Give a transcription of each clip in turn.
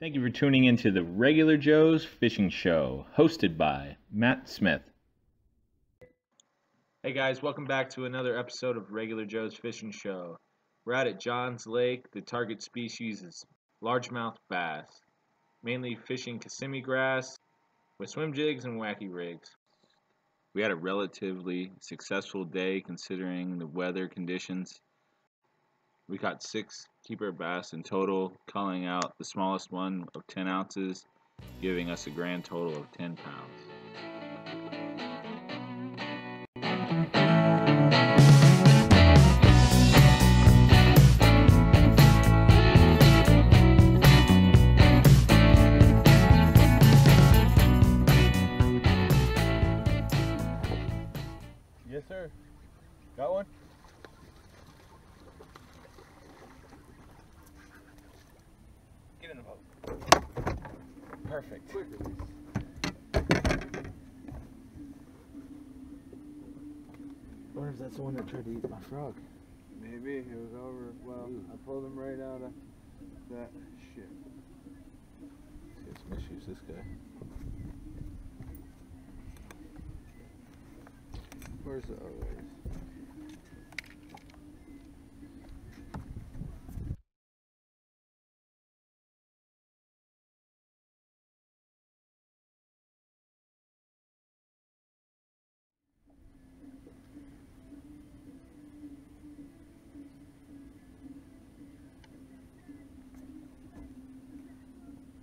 Thank you for tuning into the Regular Joe's Fishing Show, hosted by Matt Smith. Hey guys, welcome back to another episode of Regular Joe's Fishing Show. We're out at Johns Lake. The target species is largemouth bass, mainly fishing Kissimmee grass with swim jigs and wacky rigs. We had a relatively successful day considering the weather conditions. We caught six keeper bass in total, culling out the smallest one of 10 ounces, giving us a grand total of 10 pounds. Yes, sir. Got one? Get in the boat. Perfect. I wonder if that's the one that tried to eat my frog. Maybe it was over. Well, I pulled him right out of that shit. Got some issues, this guy. Where's the other others?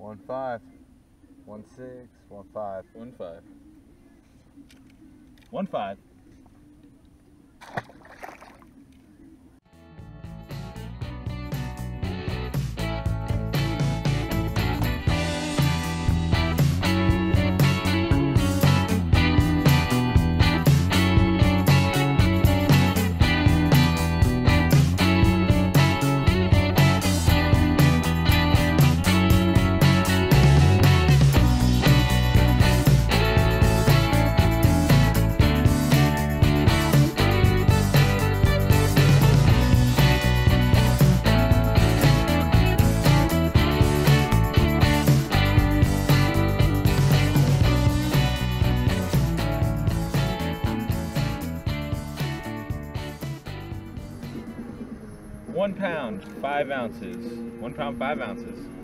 One five, one six, one five. One five. One five. One pound, five ounces. One pound, five ounces.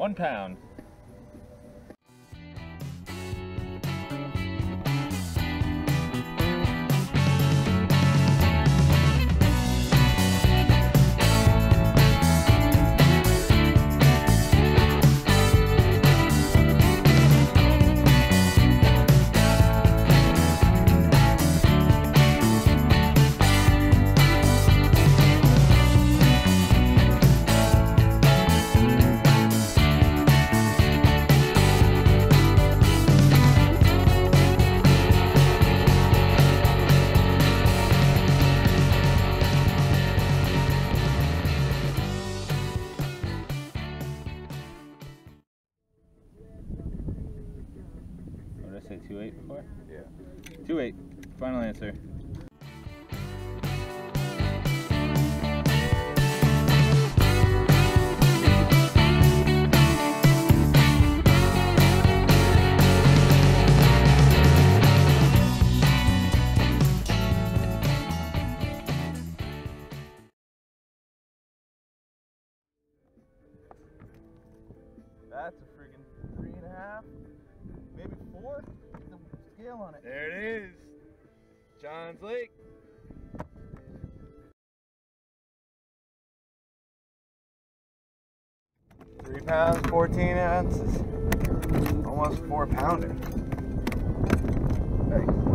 One pound. Two eight before? Yeah. Two eight. Final answer. That's a friggin' three and a half, maybe four. Scale on it. There it is. Johns Lake. Three pounds, 14 ounces. Almost four pounder. Hey.